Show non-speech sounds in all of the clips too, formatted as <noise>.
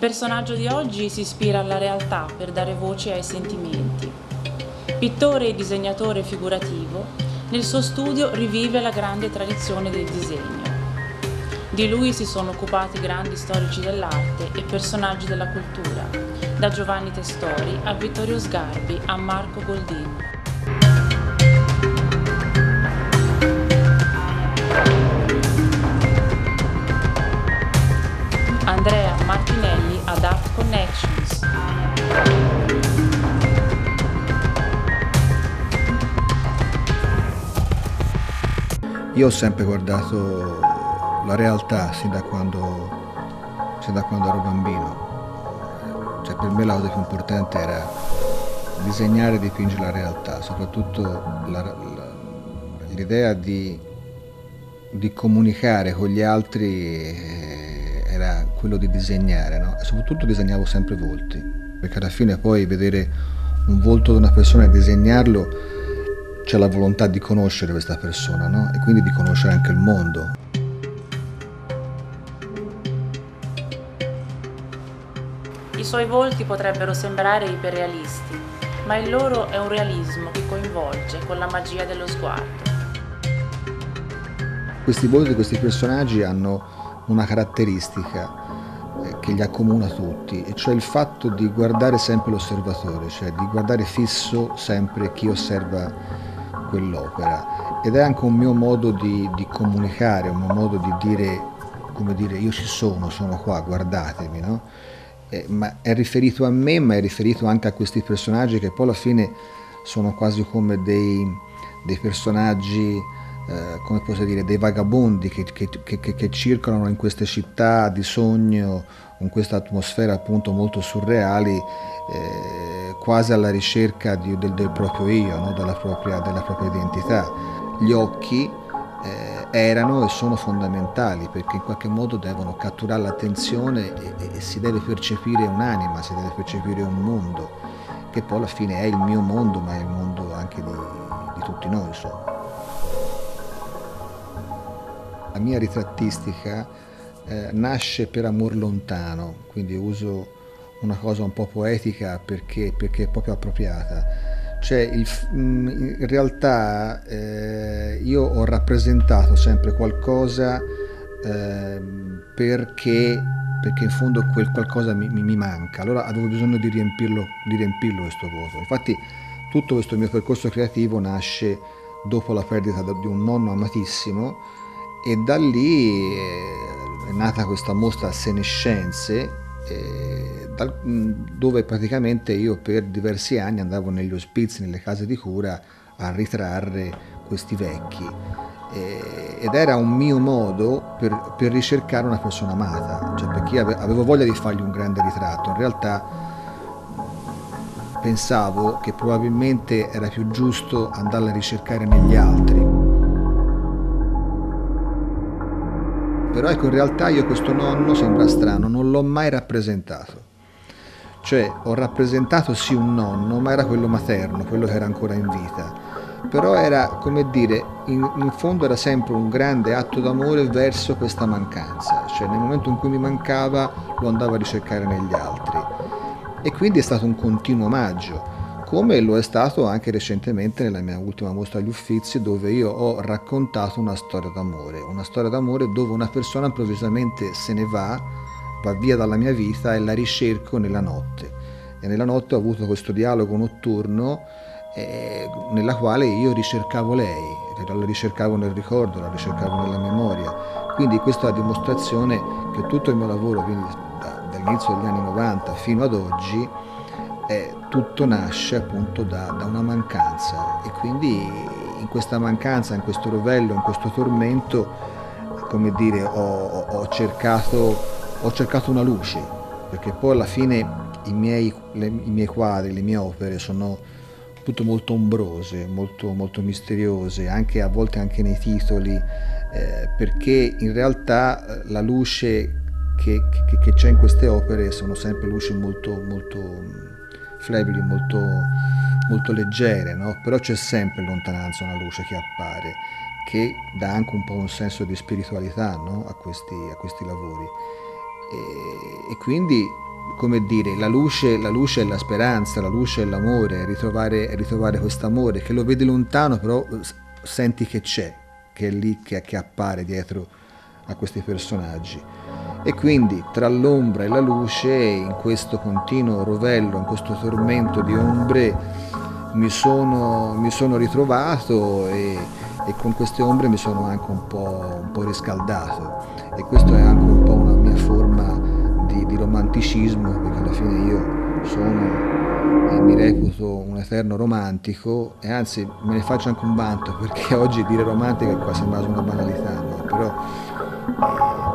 personaggio di oggi si ispira alla realtà per dare voce ai sentimenti. Pittore e disegnatore figurativo, nel suo studio rivive la grande tradizione del disegno. Di lui si sono occupati grandi storici dell'arte e personaggi della cultura, da Giovanni Testori a Vittorio Sgarbi a Marco Goldin. Andrea Martinelli Art Connections. Io ho sempre guardato la realtà sin da quando, sin da quando ero bambino. Cioè, per me la cosa più importante era disegnare e dipingere la realtà, soprattutto l'idea di, di, comunicare con gli altri eh, era quello di disegnare, no? e soprattutto disegnavo sempre volti, perché alla fine poi vedere un volto di una persona e disegnarlo c'è la volontà di conoscere questa persona no? e quindi di conoscere anche il mondo. I suoi volti potrebbero sembrare iperrealisti, ma il loro è un realismo che coinvolge con la magia dello sguardo. Questi volti questi personaggi hanno una caratteristica eh, che li accomuna tutti, e cioè il fatto di guardare sempre l'osservatore, cioè di guardare fisso sempre chi osserva quell'opera. Ed è anche un mio modo di, di comunicare, un mio modo di dire, come dire, io ci sono, sono qua, guardatemi, no? eh, ma è riferito a me, ma è riferito anche a questi personaggi che poi alla fine sono quasi come dei, dei personaggi, eh, come posso dire, dei vagabondi che, che, che, che, circolano in queste città di sogno, con questa atmosfera appunto molto surreali, eh, quasi alla ricerca di, del, del, proprio io, no? della, propria, della propria identità. Gli occhi eh, erano e sono fondamentali perché in qualche modo devono catturare l'attenzione e, e, si deve percepire un'anima, si deve percepire un mondo, che poi alla fine è il mio mondo, ma è il mondo anche di, di tutti noi. Insomma. Mia ritrattistica eh, nasce per amor lontano, quindi uso una cosa un po' poetica perché, perché è proprio appropriata cioè, il, mm, in realtà eh, io ho rappresentato sempre qualcosa eh, perché, perché, in fondo quel qualcosa mi, mi, mi, manca. Allora avevo bisogno di riempirlo, di riempirlo questo vuoto. Infatti tutto questo mio percorso creativo nasce dopo la perdita di un nonno amatissimo e da lì eh, è nata questa mostra Senescenze eh, dove praticamente io per diversi anni andavo negli ospizi, nelle case di cura a ritrarre questi vecchi eh, ed era un mio modo per, per, ricercare una persona amata, cioè perché avevo voglia di fargli un grande ritratto, in realtà pensavo che probabilmente era più giusto andarla a ricercare negli altri. Però ecco, in realtà io questo nonno, sembra strano, non l'ho mai rappresentato. Cioè, ho rappresentato sì un nonno, ma era quello materno, quello che era ancora in vita. Però era, come dire, in, in fondo era sempre un grande atto d'amore verso questa mancanza. Cioè, nel momento in cui mi mancava, lo andavo a ricercare negli altri. E quindi è stato un continuo omaggio come lo è stato anche recentemente nella mia ultima mostra agli Uffizi dove io ho raccontato una storia d'amore, una storia d'amore dove una persona improvvisamente se ne va, va via dalla mia vita e la ricerco nella notte. E nella notte ho avuto questo dialogo notturno eh, nella quale io ricercavo lei, la ricercavo nel ricordo, la ricercavo nella memoria. Quindi questa è la dimostrazione che tutto il mio lavoro, quindi da, dall'inizio degli anni 90 fino ad oggi, eh, tutto nasce appunto da, da, una mancanza e quindi in questa mancanza, in questo rovello, in questo tormento, come dire, ho, ho, cercato, ho cercato, una luce, perché poi alla fine i miei, le, i miei quadri, le mie opere sono appunto molto ombrose, molto, molto misteriose, anche a volte anche nei titoli, eh, perché in realtà la luce che, che, che, c'è in queste opere sono sempre luci molto, molto flebili molto, molto leggere, no? però c'è sempre in lontananza una luce che appare, che dà anche un po' un senso di spiritualità no? a, questi, a, questi, lavori. E, e, quindi come dire, la luce, la luce è la speranza, la luce è l'amore, ritrovare, ritrovare questo amore che lo vedi lontano, però senti che c'è, che è lì, che, che appare dietro a questi personaggi. E quindi tra l'ombra e la luce, in questo continuo rovello, in questo tormento di ombre, mi sono, mi sono ritrovato e, e, con queste ombre mi sono anche un po', un po', riscaldato. E questo è anche un po' una mia forma di, di romanticismo, perché alla fine io sono e mi reputo un eterno romantico e anzi me ne faccio anche un vanto <laughs> perché oggi dire romantica è quasi una banalità, no? però eh,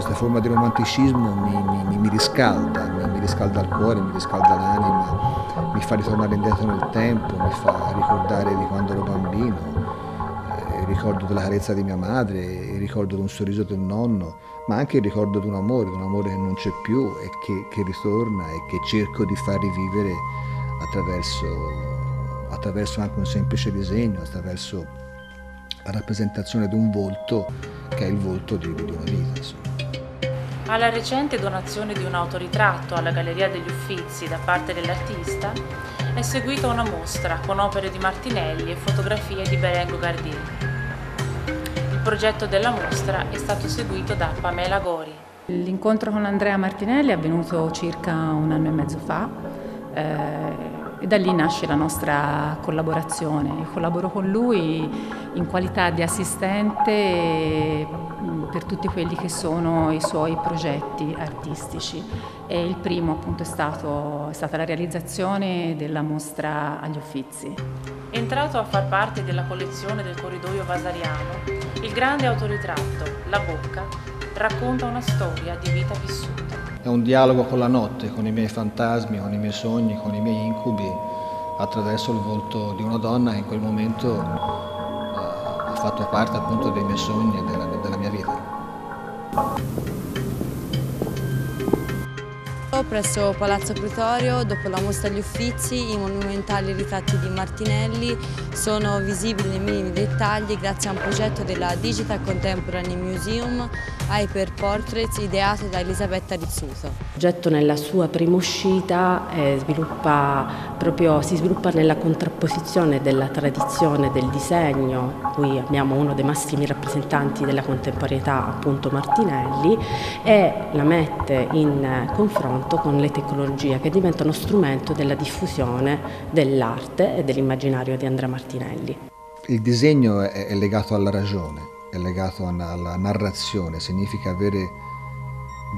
questa forma di romanticismo mi, mi, mi riscalda, mi, mi, riscalda il cuore, mi riscalda l'anima, mi fa ritornare indietro nel tempo, mi fa ricordare di quando ero bambino, eh, il ricordo della carezza di mia madre, il ricordo di un sorriso del nonno, ma anche il ricordo di un amore, di un amore che non c'è più e che, che ritorna e che cerco di far rivivere attraverso, attraverso anche un semplice disegno, attraverso la rappresentazione di un volto che è il volto di, di una vita. Insomma. Alla recente donazione di un autoritratto alla Galleria degli Uffizi da parte dell'artista è seguita una mostra con opere di Martinelli e fotografie di Berengo Gardini. Il progetto della mostra è stato seguito da Pamela Gori. L'incontro con Andrea Martinelli è avvenuto circa un anno e mezzo fa. Eh, e da lì nasce la nostra collaborazione. Io collaboro con lui in qualità di assistente mm, per tutti quelli che sono i suoi progetti artistici e il primo appunto è, stato, è stata la realizzazione della mostra agli Uffizi. Entrato a far parte della collezione del corridoio vasariano, il grande autoritratto, La Bocca, racconta una storia di vita vissuta. È un dialogo con la notte, con i miei fantasmi, con i miei sogni, con i miei incubi, attraverso il volto di una donna che in quel momento fatto parte appunto dei miei sogni e della, della mia vita. Presso Palazzo Pretorio, dopo la mostra agli Uffizi, i monumentali ritratti di Martinelli sono visibili nei minimi dettagli grazie a un progetto della Digital Contemporary Museum Hyper Portraits ideato da Elisabetta Rizzuto. Il progetto nella sua prima uscita eh, sviluppa proprio, si sviluppa nella contrapposizione della tradizione del disegno, qui abbiamo uno dei massimi rappresentanti della contemporaneità, appunto Martinelli, e la mette in confronto con le tecnologie che diventano strumento della diffusione dell'arte e dell'immaginario di Andrea Martinelli. Il disegno è legato alla ragione è legato alla narrazione, significa avere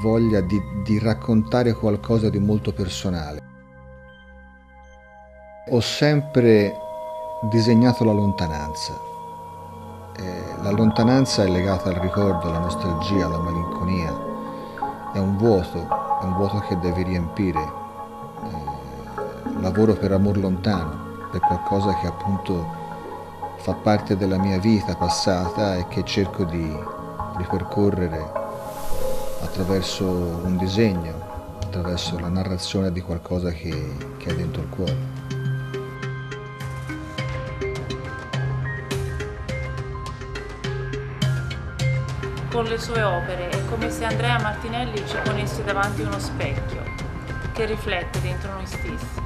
voglia di, di raccontare qualcosa di molto personale. Ho sempre disegnato la lontananza. Eh, la lontananza è legata al ricordo, alla nostalgia, alla malinconia. È un vuoto, è un vuoto che devi riempire. Eh, lavoro per amor lontano, per qualcosa che appunto fa parte della mia vita passata e che cerco di ripercorrere attraverso un disegno, attraverso la narrazione di qualcosa che, che è dentro il cuore. Con le sue opere è come se Andrea Martinelli ci ponesse davanti uno specchio che riflette dentro noi stessi.